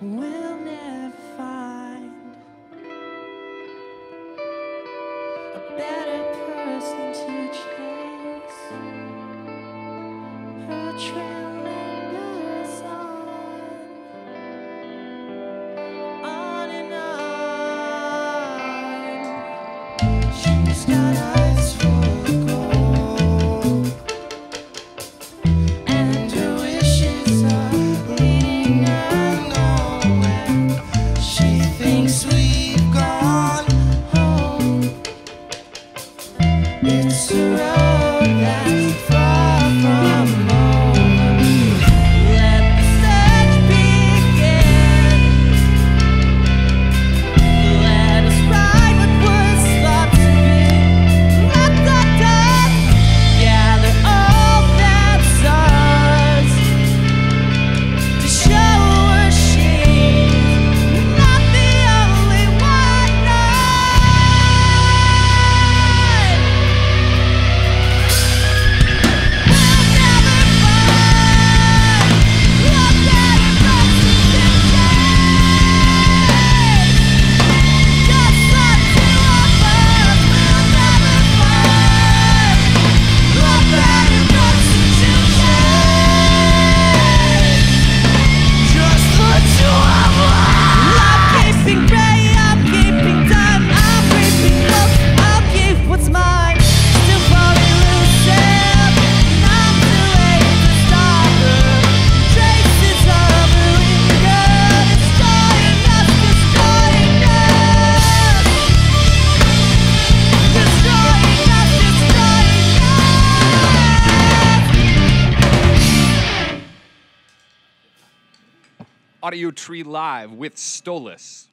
when Audio Tree Live with Stolas.